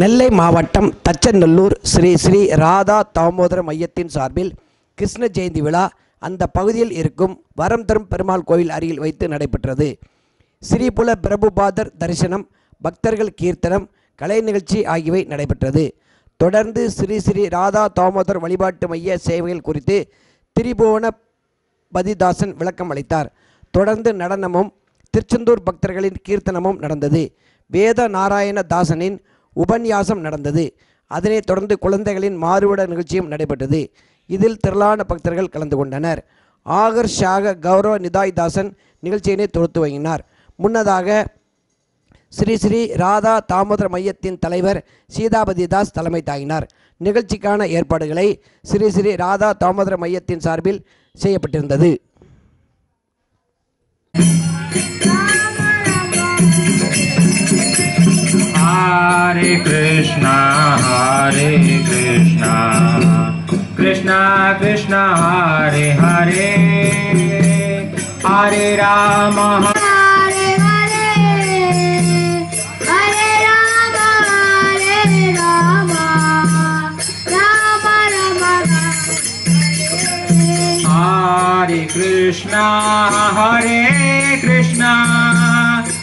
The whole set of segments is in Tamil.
நெல்லை மாவட்டம் தச்சநல்லூர் ஸ்ரீ ஸ்ரீ ராதா தாமோதர மையத்தின் சார்பில் கிருஷ்ண ஜெயந்தி விழா அந்த பகுதியில் இருக்கும் வரம் தரும் பெருமாள் கோவில் அருகில் வைத்து நடைபெற்றது. ஸ்ரீபுல பிரபுபாதர் தரிசனம் பக்தர்கள் கீர்த்தனம் கலை நிகழ்ச்சி ஆகியவை நடைபெற்றது. தொடர்ந்து ஸ்ரீ ஸ்ரீ ராதா தாமோதர் வழிபாட்டு மைய சேவைகள் குறித்து திரிபுவன பதிதாசன் விளக்கம் அளித்தார். தொடர்ந்து நடனமும் திருச்செந்தூர் பக்தர்களின் கீர்த்தனமும் நடந்தது. வேத நாராயண தாசனின் உபன்யாசம் நடந்தது. அதனைத் தொடர்ந்து குழந்தைகளின் மாறுவிட நிகழ்ச்சியும் நடைபெற்றது. இதில் திரளான பக்தர்கள் கலந்து கொண்டனர். ஆகர் ஷாக கௌரவ நிதாய் தாசன் நிகழ்ச்சியினை தொடுத்து வைங்கினார் முன்னதாக ஸ்ரீ ஸ்ரீ ராதா தாமோதர மையத்தின் தலைவர் சீதாபதி தாஸ் தலைமை தாங்கினார். நிகழ்ச்சிக்கான ஏற்பாடுகளை ஸ்ரீ ஸ்ரீ ராதா தாமோதர மையத்தின் சார்பில் செய்யப்பட்டிருந்தது. कृष्णा हरे कृष्णा। कृष्णा कृष्णा हरे हरे। हरे राम हरे। Krishna Hare Krishna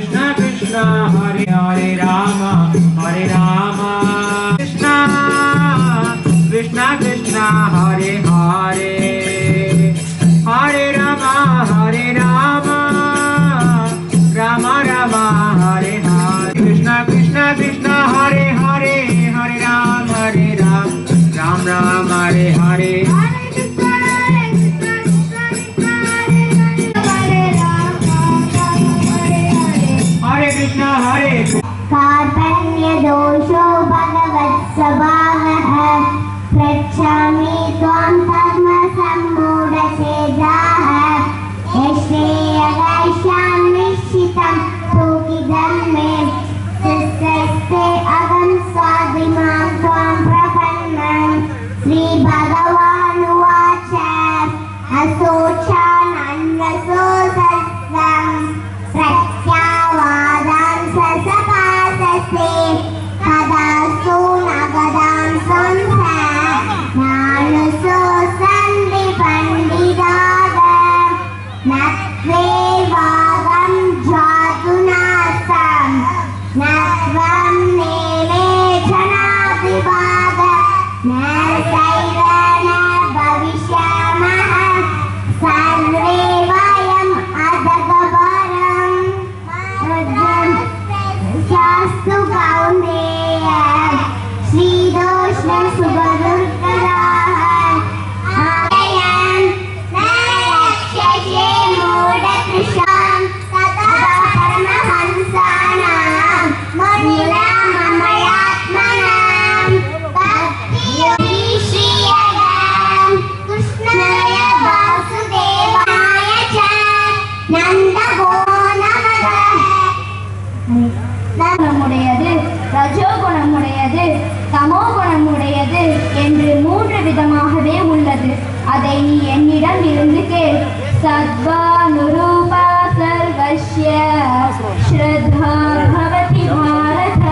Krishna Krishna, Hare Hare Rama, Hare Rama, Krishna, Krishna Krishna, Hare Hare, Hare Rama, Hare Rama, Rama Rama, Hare Hare, Krishna Krishna Krishna, Hare Hare, Hare Ram, Hare Ram, Ram Ram, Hare. Hare அதை நீ என்னிடம் இருந்து கேள். சத்வானுரூபா சர்வஸ்ய ஸ்ரத்தா பவதி பாரத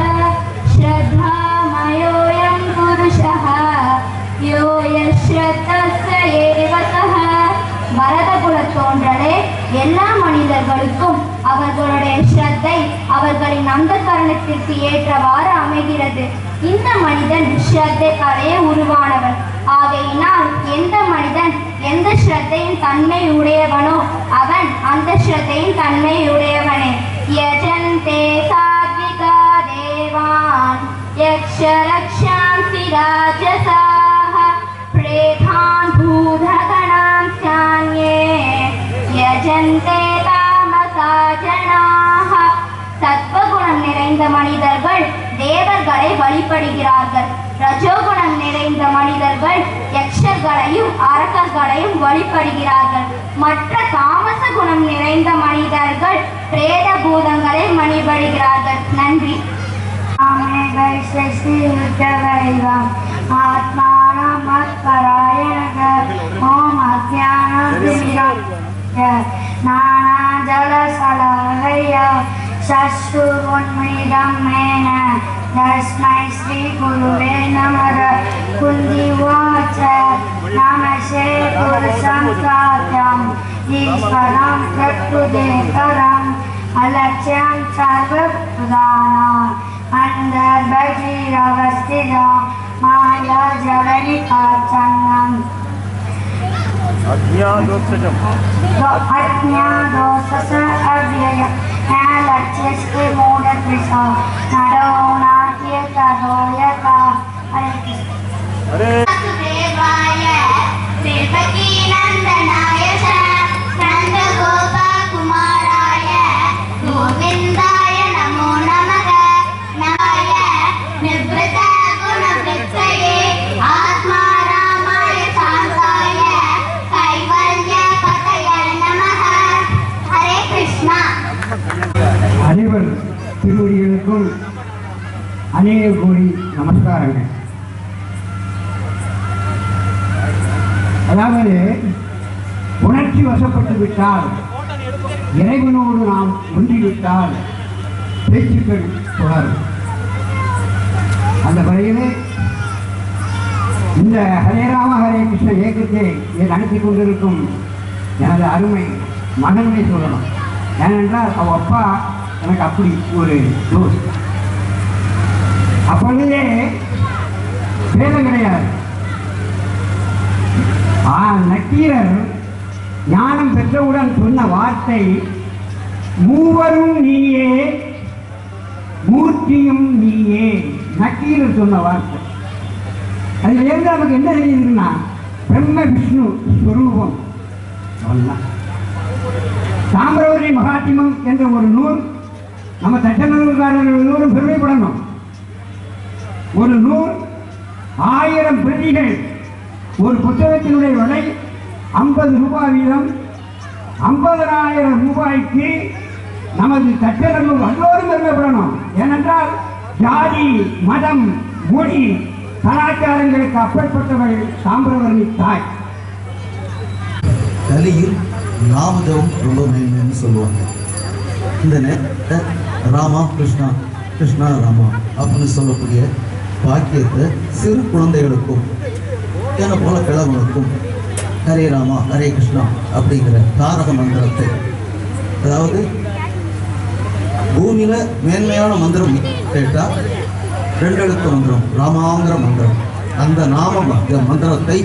ஸ்ரத்தா மயோயம் புருஷः யோ யஸ்ரத்தஸ்ய பரத குல தோன்றலே எல்லா மனிதர்களுக்கும் அவர்களுடைய ஸ்ரத்தை அவர்களின் அந்த கரணத்திற்கு ஏற்றவாறு அமைகிறது. இந்த மனிதன் ஸ்ரத்தை உருவானவன். ஆகையினால் எந்த மனிதன் எந்த ஸ்ரத்தையின் தன்மை உடையவனோ அவன் அந்த ஸ்ரத்தையின் தன்மை உடையவனே. யஜந்தே சாத்விகா தேவான். யக்ஷரக்ஷாம்சி ராஜசாஹ. பிரேதான் பூதகணாம் சான்யே. யஜந்தே தாமசாஜன். நிறைந்த மனிதர்கள் தேவர்களை வழிபடுகிறார்கள். ரஜோகுணம் நிறைந்த மனிதர்கள் யக்ஷர்களையும் அரக்கர்களையும் வழிபடுகிறார்கள். மற்ற தாமச குணம் நிறைந்த மனிதர்கள் பிரேத பூதங்களை வழிபடுகிறார்கள் நன்றி शश्रुन्मिदमेन तस्मै श्रीगुरुवे नमः कुन्दिवाच नमसे पुरुषं साध्यम् ईश्वरं प्रकृतेकरम् अलक्ष्यं सर्वप्रधानम् अन्तर्बहिरवस्थिता माया अज्ञादोत्सजम् अज्ञादोत्सस अव्यय लक्ष्यस्ते मूढकृषा नरो नाट्य तदोयका हरे कृष्ण हरे वासुदेवाय देवकी नन्दनाय च नन्दगोपाकुमाराय गोविन्दा அனைவர் திருவடிகளுக்கும் அநேக கோடி நமஸ்காரங்கள். அதாவது உணர்ச்சி வசப்பட்டு விட்டால் இறைவனோடு நாம் ஒன்றிவிட்டால் பேச்சுக்கள் தொடரும். அந்த வகையிலே இந்த ஹரே ராம ஹரே கிருஷ்ண இயக்கத்தை என் நடத்தி கொண்டிருக்கும் எனது அருமை மகன்மை சொல்லலாம். ஏனென்றால் அவ அப்பா எனக்கு அப்படி ஒரு தோஸ் அப்பொழுதே பேதம் கிடையாது. ஆ, நக்கீரர் ஞானம் பெற்றவுடன் சொன்ன வார்த்தை மூவரும் நீயே மூர்த்தியும் நீயே நக்கீரர் சொன்ன வார்த்தை. அதுலேருந்து நமக்கு என்ன தெரியுதுன்னா பிரம்ம விஷ்ணு ஸ்வரூபம். அவ்வளவுதான். தாமிரவரி மகாத்மம் என்ற ஒரு நூல் நம்ம சட்டமன்றக்காரர்கள் எல்லோரும் பெருமைப்படணும். ஒரு நூல் ஆயிரம் பிரதிகள் ஒரு புத்தகத்தினுடைய விலை ஐம்பது ரூபாய் வீதம். ஐம்பதனாயிரம் ரூபாய்க்கு நமது தட்டநல்லூர் எல்லோரும் பெருமைப்படணும். ஏனென்றால் ஜாதி மதம் மொழி கலாச்சாரங்களுக்கு அப்பாற்பட்டவள் சாம்பிரவர்ணி தாய். கலியில் நாமஜபம் ரொம்ப மேன்மைன்னு சொல்லுவாங்க. இந்த நேரத்தை ராமா கிருஷ்ணா கிருஷ்ணா ராமா அப்படின்னு சொல்லக்கூடிய பாக்கியத்தை சிறு குழந்தைகளுக்கும் என்ன போல கிழவனுக்கும் ஹரே ராமா ஹரே கிருஷ்ணா அப்படிங்கிற தாரக மந்திரத்தை அதாவது பூமியில மேன்மையான மந்திரம் கேட்டால் ரெண்டு எழுத்து மந்திரம் ராமாங்கிற மந்திரம். அந்த நாம மந்திரத்தை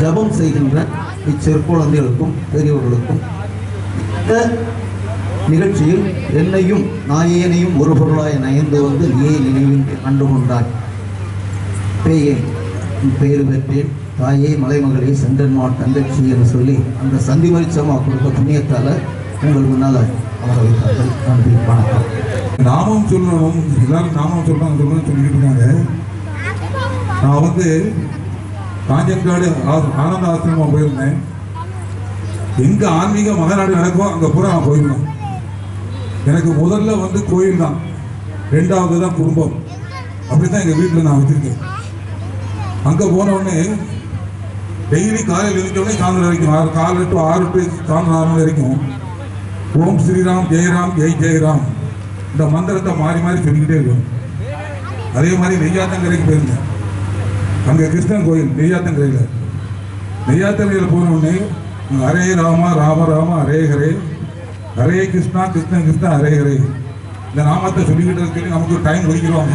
ஜபம் செய்கின்ற இச்சிறு குழந்தைகளுக்கும் பெரியவர்களுக்கும் இந்த நிகழ்ச்சியில் என்னையும் நாயேனையும் ஒரு பொருளாய் நயந்து வந்து நீயே நினைவில் கண்டு கொண்டாய் பேயே பெயர் பெற்றேன். தாயே மலைமகளே சென்றன்மா தங்கச்சி என்று சொல்லி அந்த சந்தி மரிச்சமா கொடுத்த புண்ணியத்தால் உங்கள் முன்னால் அவரை வைத்தார்கள். நன்றி வணக்கம். நாமம் சொல்லணும். எல்லாரும் நாமம் சொல்லணும் சொல்லணும்னு சொல்லிட்டு இருக்காங்க. நான் வந்து காஞ்சங்காடு ஆனந்த ஆசிரமம் போயிருந்தேன். எங்கே ஆன்மீக மகநாடு நடக்கும் அங்கே பூரா நான் போயிருந்தேன். எனக்கு முதல்ல வந்து கோயில் தான். ரெண்டாவது தான் குடும்பம். அப்படித்தான் எங்கள் வீட்டில் நான் வச்சுருக்கேன். அங்கே போனவுடனே டெய்லி காலையில் எழுந்த உடனே சாயந்தரம் வரைக்கும் ஆறு காலை டு ஆறு டு சாயந்தரம் ஆறு வரைக்கும் ஓம் ஸ்ரீராம் ஜெயராம் ஜெய் ஜெயராம் இந்த மந்திரத்தை மாறி மாறி சொல்லிக்கிட்டே இருக்கும் அதே மாதிரி நெய்யாத்தங்கரைக்கு போயிருந்தேன். அங்கே கிருஷ்ணன் கோயில் நெய்யாத்தங்கரையில் நெய்யாத்தங்கரையில் போனவுடனே உடனே ஹரே ராமா ராம ராம ஹரே ஹரே. ஹரே கிருஷ்ணா கிருஷ்ண கிருஷ்ணா ஹரே ஹரே. இந்த நாமத்தை சொல்லிக்கிட்டு சொல்லி நமக்கு டைம் ஒதுக்கிடுவாங்க.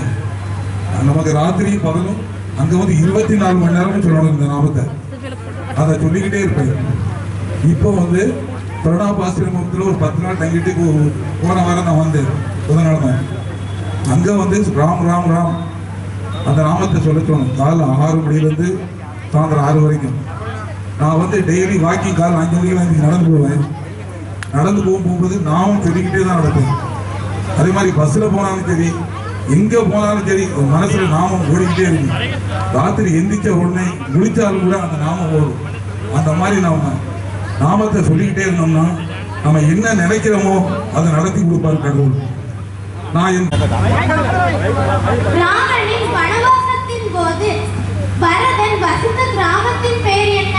நமக்கு ராத்திரி பகலும் அங்கே வந்து இருபத்தி நாலு மணி நேரமும் சொல்லணும் இந்த நாமத்தை. அதை சொல்லிக்கிட்டே இருப்பேன். இப்போ வந்து கருணாபாசிரமத்தில் ஒரு பத்து நாள் தங்கிட்டு போன வாரம் நான் வந்தேன். புதன்கிழமை அங்கே வந்து ராம் ராம் ராம். அந்த நாமத்தை சொல்ல சொன்னோம் காலை ஆறு மணிலேருந்து சாயந்தரம் ஆறு வரைக்கும். நான் வந்து டெய்லி வாக்கிங் காலை அஞ்சு மணிக்கு நடந்து போவேன். நடந்து போகும் போகும்போது நாமும் சொல்லிக்கிட்டே தான் நடப்பேன். அதே மாதிரி பஸ்ஸில் போனாலும் சரி எங்கே போனாலும் சரி மனசுல நாமம் ஓடிக்கிட்டே இருக்கும் ராத்திரி எந்திரிச்ச உடனே முழிச்சாலும் கூட அந்த நாமம் ஓடும். அந்த மாதிரி நாம நாமத்தை சொல்லிக்கிட்டே இருந்தோம்னா நம்ம என்ன நினைக்கிறோமோ அதை நடத்தி கொடுப்பார் கடவுள். நான் என் போது பரதன் வசித்த கிராமத்தின் பெயர் என்ன?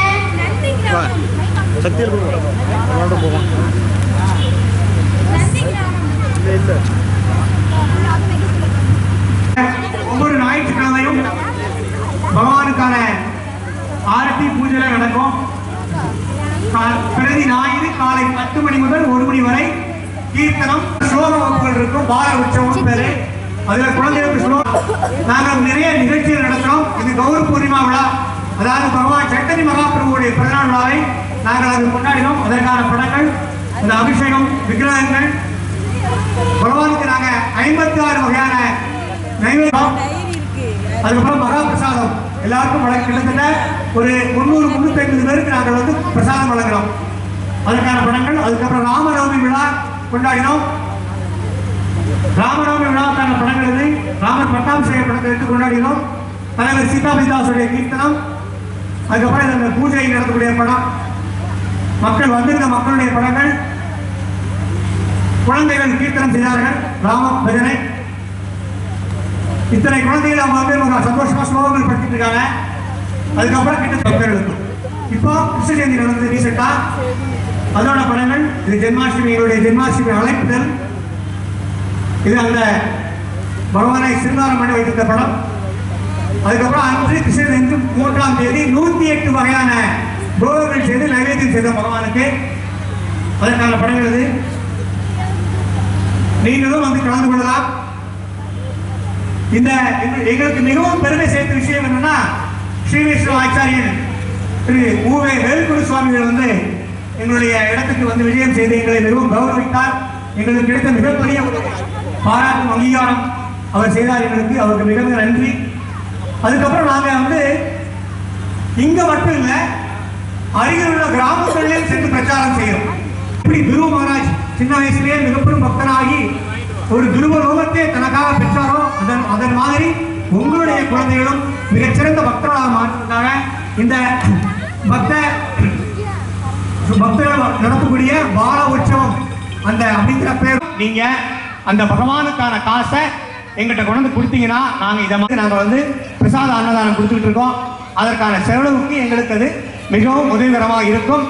ஒவ்வொரு ஞாயிற்றுக்கிழமையும் பகவானுக்கான ஆரத்தி பூஜை நடக்கும். கா- பிரதி ஞாயிறு காலை பத்து மணி முதல் ஒரு மணி வரை கீர்த்தனம் ஸ்லோக வகுப்புகள் இருக்கும். பால உற்சவம் பேரு. அதுல குழந்தைகளுக்கு ஸ்லோகம் நாங்கள் நிறைய நிகழ்ச்சிகள் நடத்துறோம். இது கௌர பூர்ணிமா விழா. அதாவது பகவான் சட்டனி மகாபிரபுடைய பிறந்தநாள் விழாவை நாங்கள் அதை கொண்டாடினோம். அதற்கான படங்கள் இந்த அபிஷேகம் விக்கிரகங்கள். பகவானுக்கு நாங்கள் ஐம்பத்தி ஆறு வகையான நைவேதம் அதுக்கப்புறம் மகா பிரசாதம் எல்லாருக்கும் வழங்க கிட்டத்தட்ட ஒரு முந்நூறு முந்நூத்தி ஐம்பது பேருக்கு நாங்கள் வந்து பிரசாதம் வழங்குறோம். அதற்கான படங்கள். அதுக்கப்புறம் ராமநவமி விழா கொண்டாடினோம். ராமநவமி விழாவுக்கான படங்கள் இது. ராமர் பட்டாபிஷேக படத்தை எடுத்து கொண்டாடினோம். தலைவர் சீதாபிதாசுடைய கீர்த்தனம். அதுக்கப்புறம் இந்த பூஜை நடத்தக்கூடிய படம். மக்கள் வந்திருந்த மக்களுடைய படங்கள். குழந்தைகள் கீர்த்தனம் செய்தார்கள். ராம பஜனை. இத்தனை குழந்தைகள் அவங்க வந்து ரொம்ப சந்தோஷமா ஸ்லோகங்கள் படிச்சுட்டு இருக்காங்க. அதுக்கப்புறம் கிட்ட பக்தர்களுக்கு இப்போ கிருஷ்ண ஜெயந்தி நடந்தது ரீசெண்டா அதோட படங்கள் இது ஜென்மாஷ்டமியுடைய ஜென்மாஷ்டமி அழைப்புதல். இது அந்த பகவானை சிறுநாரம் பண்ணி வைத்திருந்த படம். அதுக்கப்புறம் அன்று கிருஷ்ண மூன்றாம் தேதி நூத்தி எட்டு வகையான போகங்கள் செய்து நைவேத்தியம் செய்த பகவானுக்கு அதற்கான படங்கள் நீங்களும் வந்து கலந்து கொள்ளலாம். இந்த எங்களுக்கு மிகவும் பெருமை சேர்த்த விஷயம் என்னன்னா ஸ்ரீ விஷ்ணு ஆச்சாரியன் திரு ஊவே வேல்குரு சுவாமிகள் வந்து எங்களுடைய இடத்துக்கு வந்து விஜயம் செய்து எங்களை மிகவும் கௌரவித்தார். எங்களுக்கு கிடைத்த மிகப்பெரிய ஒரு பாராட்டும் அங்கீகாரம் அவர் செய்தார் எங்களுக்கு. அவருக்கு மிக மிக நன்றி. அதுக்கப்புறம் நாங்கள் வந்து இங்கே மட்டும் இல்லை அருகில் உள்ள கிராமங்களிலும் சென்று பிரச்சாரம் செய்யும் இப்படி துருவ மகாராஜ் சின்ன வயசுலேயே மிகப்பெரும் பக்தனாகி ஒரு துருவ லோகத்தை தனக்காக பெற்றாரோ அதன் அதன் மாதிரி உங்களுடைய குழந்தைகளும் மிகச்சிறந்த பக்தர்களாக மாற்றுவதற்காக இந்த பக்த பக்தர்கள் நடத்தக்கூடிய பால உற்சவம் அந்த அப்படிங்கிற பேர் நீங்க அந்த பகவானுக்கான காசை எங்கிட்ட கொண்டு வந்து கொடுத்தீங்கன்னா நாங்கள் இதை மாதிரி நாங்கள் வந்து பிரசாத அன்னதானம் கொடுத்துக்கிட்டு இருக்கோம். அதற்கான செலவுக்கு எங்களுக்கு அது மிகவும் உதவிகரமாக இருக்கும்.